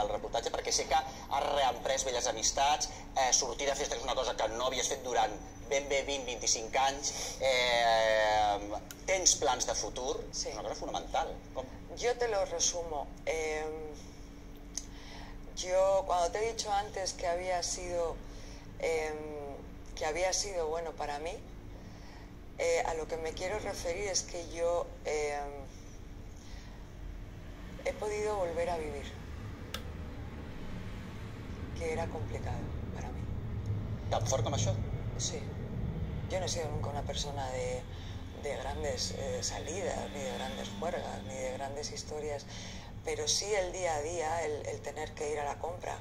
del reportatge, perquè sé que has reemprès velles amistats, eh, sortir de festa és una cosa que no havies fet durant ben bé 20-25 anys, eh, tens plans de futur, Sí. és una cosa fonamental. Com? Yo te lo resumo. Eh, yo cuando te he dicho antes que había sido eh, que había sido bueno para mí, eh, a lo que me quiero referir es que yo eh, he podido volver a vivir, que era complicado para mí. Tan com això? Sí. Yo no he sido nunca una persona de, de grandes eh, salidas, ni de grandes juergas, ni de grandes historias, pero sí el día a día, el, el tener que ir a la compra,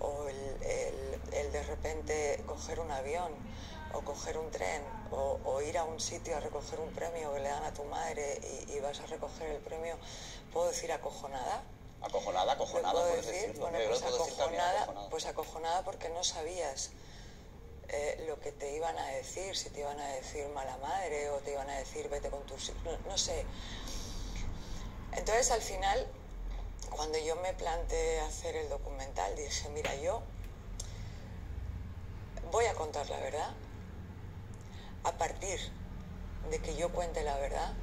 o el, el- el de repente coger un avión, o coger un tren, o, o ir a un sitio a recoger un premio que le dan a tu madre y, y vas a recoger el premio, puedo decir acojonada. Acojonada, ¿Le acojonada, puedes decir? Bueno, pues acojonada, acojonada. pues acojonada porque no sabías eh, lo que te iban a decir, si te iban a decir mala madre o te iban a decir vete con tus hijos, no, no sé. Entonces al final, cuando yo me planteé hacer el documental, dije, mira, yo voy a contar la verdad. A partir de que yo cuente la verdad,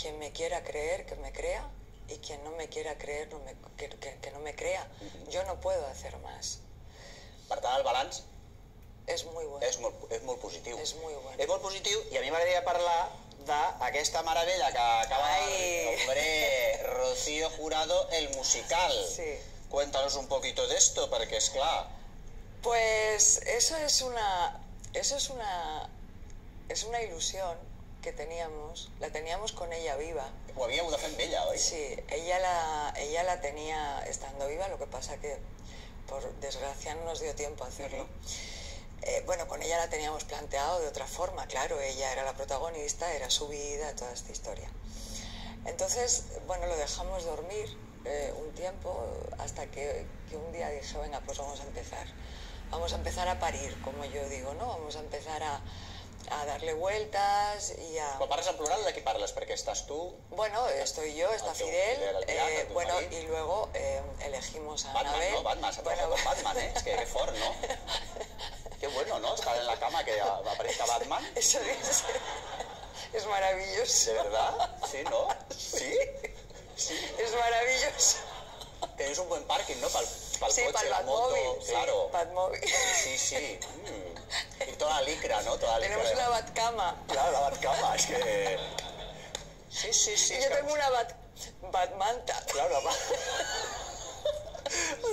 quien me quiera creer, que me crea, y quien no me quiera creer, no me- que, que- que no me crea. Yo no puedo hacer más. Per tant, el balanç Es muy bueno. és molt, és molt positiu. És molt bueno. És molt positiu i a mi m'agradaria parlar d'aquesta meravella que acaba Ai. hombre, Rocío Jurado, el musical. Sí. Cuéntanos un poquito de esto, perquè és clar, Pues eso es una, eso es una, es una ilusión que teníamos, la teníamos con ella viva. ho havíeu de fer amb ella, oi? Sí, ella la, ella la tenía estando viva, lo que pasa que por desgracia no nos dio tiempo a hacerlo. Eh, bueno, con ella la teníamos planteado de otra forma, claro, ella era la protagonista, era su vida, toda esta historia. Entonces, bueno, lo dejamos dormir eh, un tiempo hasta que, que un día dije, venga, pues vamos a empezar. Vamos a empezar a parir, como yo digo, ¿no? Vamos a empezar a, a darle vueltas y a... Quan parles en plural, de qui parles? Perquè estàs tu... Bueno, estoy yo, está Fidel, Fidel, el Beat, eh, el bueno, marit. y luego eh, elegimos a Batman, Anabel. ¿no? Batman, se Bueno, con Batman, ¿eh? Es que qué fort, ¿no? Qué bueno, ¿no? Estar en la cama que aparezca Batman. Eso es, es maravilloso. ¿De verdad? ¿Sí, no? ¿Sí? Sí. Es maravilloso. Tenéis un buen parking, ¿no? Para el sí, coche, para el la moto, Batmóvil. claro. Sí, Batmóvil. Sí, sí. Mm. Toda licra, ¿no? Toda la licra. Tenemos una Batcama. Claro, la Batcama, es que... Sí, sí, sí. Yo tengo una bat, Batmanta. Claro, la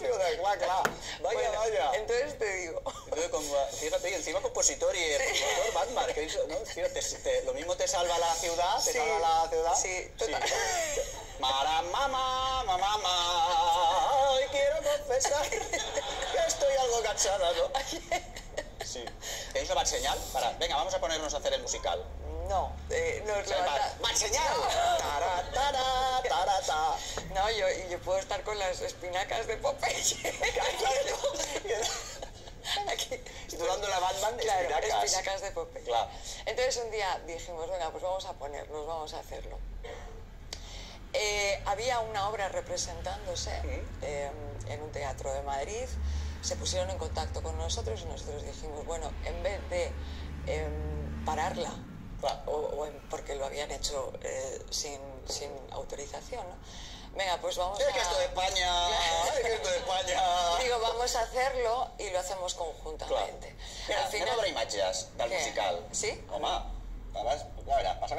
Digo, de clar, clar. Vaya, Bueno, vaya. Entonces te digo, Entonces, fíjate, y encima compositor y productor Batman, que hizo, ¿no? Fíjate, te- lo mismo te salva la ciudad, te Sí, salva la ciudad. sí, total. Mara, mamá, mamá, mamá, hoy quiero confesar que estoy algo cansada, ¿no? Sí. ¿Tenéis una bad señal? Para, venga, vamos a ponernos a hacer el musical. no, eh, nos levanta- bad, bad señal. Tara, tara, tara, ta. No, yo, y yo puedo estar con las espinacas de Popeye. Aquí. Y tú dándole a Batman Claro, espinacas. espinacas de Popeye. Claro. Entonces un día dijimos, venga, pues vamos a ponernos, vamos a hacerlo. Eh, había una obra representándose eh, en un teatro de Madrid, se pusieron en contacto con nosotros y nosotros dijimos, bueno, en vez de em, pararla, Claro. o, o en- porque lo habían hecho eh, sin, sin autorización, ¿no? venga, pues vamos a... que esto de España, es que esto de España... Digo, vamos a hacerlo y lo hacemos conjuntamente. Mira, Al anem a veure imatges del Què? musical. Sí? Home, a veure, passa